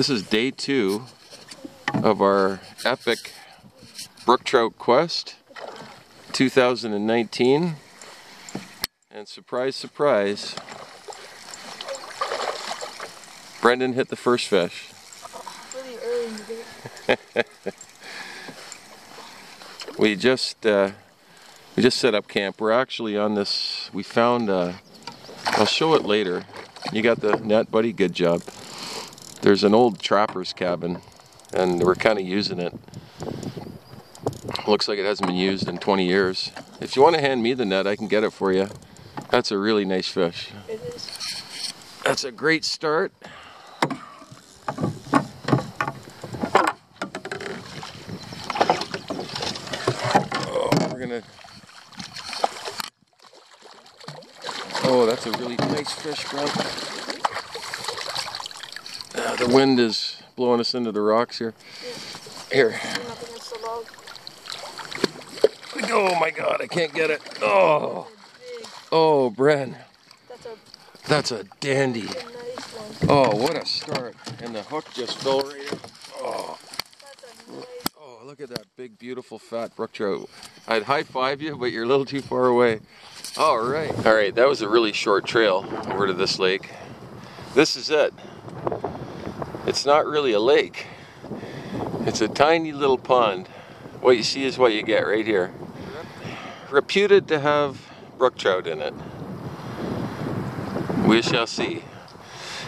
This is day two of our epic brook trout quest 2019. And surprise, surprise, Brendan hit the first fish. Really early in the day. We just uh, we just set up camp. We're actually on this. We found. Uh, I'll show it later. You got the net, buddy. Good job. There's an old trapper's cabin, and we're kind of using it. Looks like it hasn't been used in 20 years. If you want to hand me the net, I can get it for you. That's a really nice fish. It is. That's a great start. Oh, we're gonna. Oh, that's a really nice fish, Brent. The wind is blowing us into the rocks here. Here. Oh my god, I can't get it. Oh, oh, Bren. That's a dandy. Oh, what a start. And the hook just fell right in. Oh. Oh, look at that big, beautiful, fat brook trout. I'd high five you, but you're a little too far away. All right. All right, that was a really short trail over to this lake. This is it. It's not really a lake, it's a tiny little pond. What you see is what you get right here. Reputed to have brook trout in it. We shall see.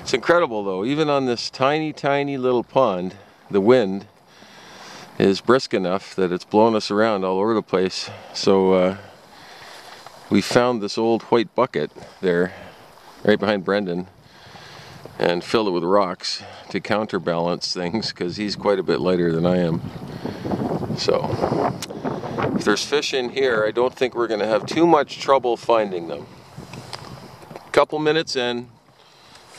It's incredible though, even on this tiny, tiny little pond, the wind is brisk enough that it's blowing us around all over the place. So uh, we found this old white bucket there, right behind Brendan, and fill it with rocks to counterbalance things because he's quite a bit lighter than I am. So if there's fish in here, I don't think we're going to have too much trouble finding them. A Couple minutes in,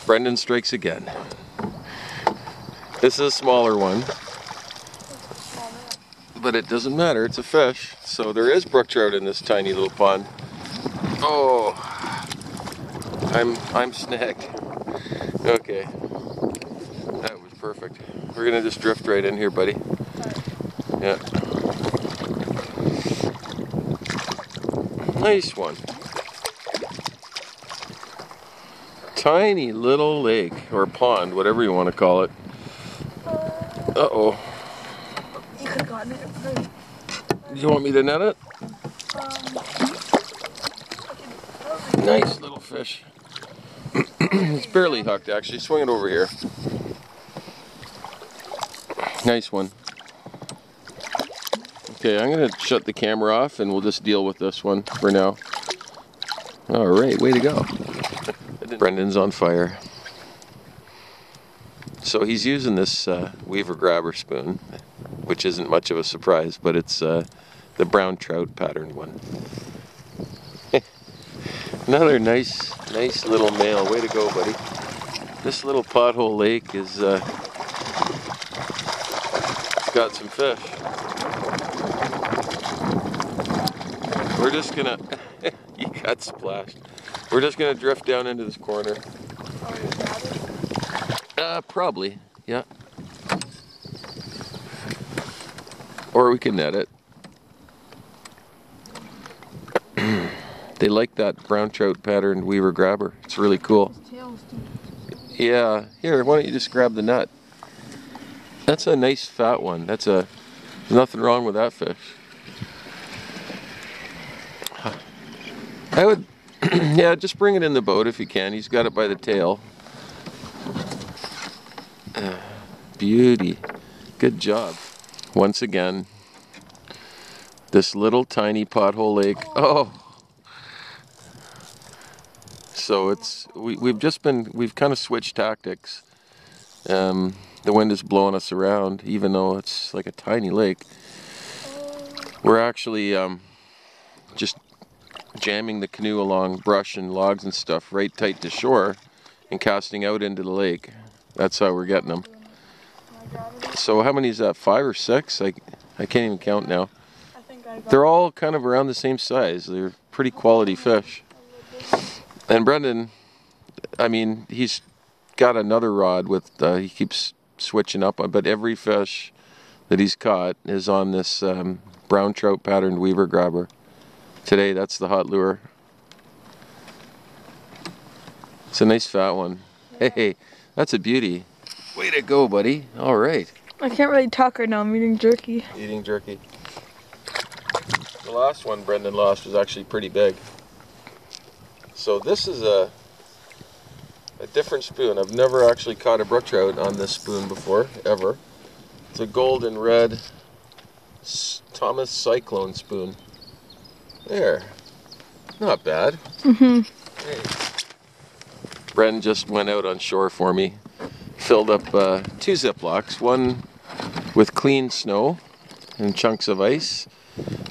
Brendan strikes again. This is a smaller one but it doesn't matter. It's a fish. So there is brook trout in this tiny little pond. Oh, I'm I'm snagged. Okay, that was perfect. We're gonna just drift right in here, buddy. Yeah. Nice one. Tiny little lake or pond, whatever you want to call it. Uh oh. You could have gotten it first. Do you want me to net it? Um, Nice little fish. It's barely hooked actually. Swing it over here. Nice one. Okay, I'm gonna shut the camera off and we'll just deal with this one for now. All right, way to go. Brendan's on fire. So he's using this uh, Weaver grabber spoon, which isn't much of a surprise, but it's uh, the brown trout pattern one. Another nice, nice little male. Way to go, buddy. This little pothole lake is uh, it's got some fish. We're just gonna. you got splashed. We're just gonna drift down into this corner. Uh, probably. Yeah. Or we can net it. They like that brown trout patterned weaver grabber. It's really cool. Yeah, here, why don't you just grab the nut? That's a nice fat one. That's a, there's nothing wrong with that fish. I would, yeah, just bring it in the boat if you can. He's got it by the tail. Uh, beauty. Good job. Once again, this little tiny pothole lake. Oh! So it's we, we've just been we've kind of switched tactics. Um, the wind is blowing us around, even though it's like a tiny lake. We're actually um, just jamming the canoe along brush and logs and stuff right tight to shore, and casting out into the lake. That's how we're getting them. Am I grabbing it? So how many is that? Five or six? I I can't even count now. I think I got They're all kind of around the same size. They're pretty quality fish. And Brendan, I mean, he's got another rod with. Uh, he keeps switching up, but every fish that he's caught is on this um, brown trout patterned weaver grabber. Today, that's the hot lure. It's a nice fat one. Hey, that's a beauty. Way to go, buddy. All right. I can't really talk right now. I'm eating jerky. Eating jerky. The last one Brendan lost was actually pretty big. So this is a a different spoon. I've never actually caught a brook trout on this spoon before, ever. It's a golden red Thomas Cyclone spoon. There. Not bad. Mm-hmm. Hey. Bren just went out on shore for me. Filled up uh, two Ziplocs, one with clean snow and chunks of ice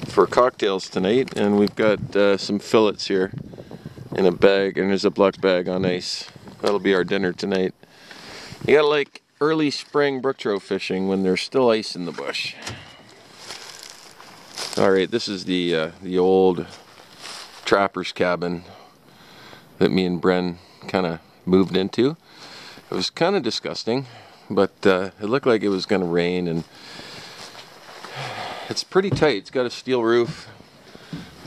for cocktails tonight. And we've got uh, some fillets here in a bag, and there's a black bag on ice. That'll be our dinner tonight. You gotta like early spring brook trout fishing when there's still ice in the bush. All right, this is the uh, the old trapper's cabin that me and Bren kind of moved into. It was kind of disgusting, but uh, it looked like it was going to rain, and it's pretty tight. It's got a steel roof,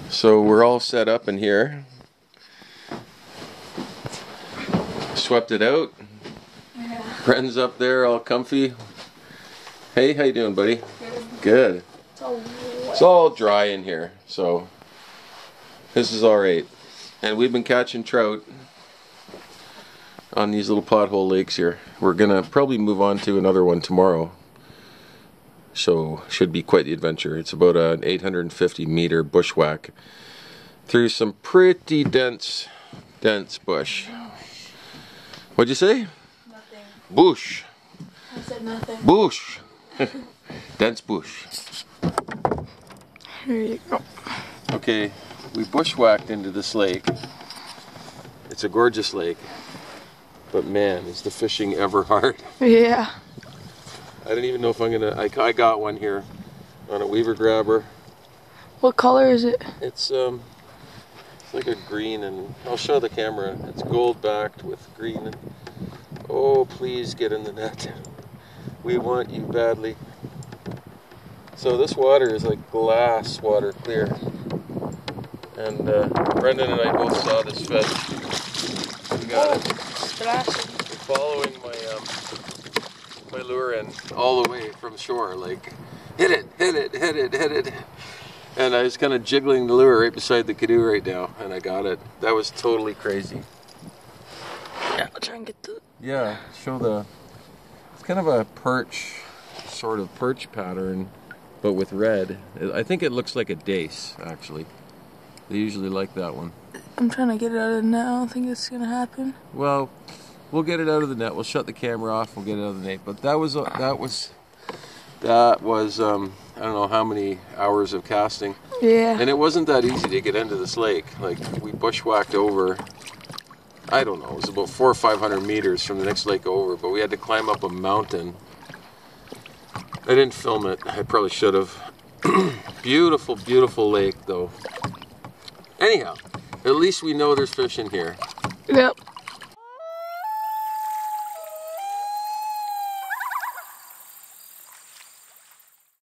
so we're all set up in here. Swept it out. Yeah. Bren's up there, all comfy. Hey, how you doing, buddy? Good. It's all It's all dry in here, so this is all right. And we've been catching trout on these little pothole lakes here. We're gonna probably move on to another one tomorrow. So should be quite the adventure. It's about an 850 meter bushwhack through some pretty dense, dense bush. What'd you say? Nothing. Bush. I said nothing. Bush. dense bush. Here you go. Okay, we bushwhacked into this lake. It's a gorgeous lake, but man, is the fishing ever hard. Yeah. I don't even know if I'm gonna. I, I got one here on a weaver grabber. What color is it? It's um, it's like a green, and I'll show the camera. It's gold backed with green. And, oh, please get in the net. We want you badly. So this water is like glass water clear. And uh, Brendan and I both saw this fish. We got it. Splashing. following my um, my lure in all the way from shore, like hit it, hit it, hit it, hit it. And I was kind of jiggling the lure right beside the canoe right now, and I got it. That was totally crazy. Yeah, I'll try and get the. Yeah, show the. It's kind of a perch, sort of perch pattern, but with red. I think it looks like a dace, actually. They usually like that one. I'm trying to get it out of the net. I don't think it's gonna happen. Well, we'll get it out of the net. We'll shut the camera off. We'll get it out of the net. But that was uh, that was that was um, I don't know how many hours of casting, Yeah. and it wasn't that easy to get into this lake. Like we bushwhacked over. I don't know. It was about four or five hundred meters from the next lake over, but we had to climb up a mountain. I didn't film it. I probably should have. beautiful, beautiful lake, though. Anyhow, at least we know there's fish in here. Yep.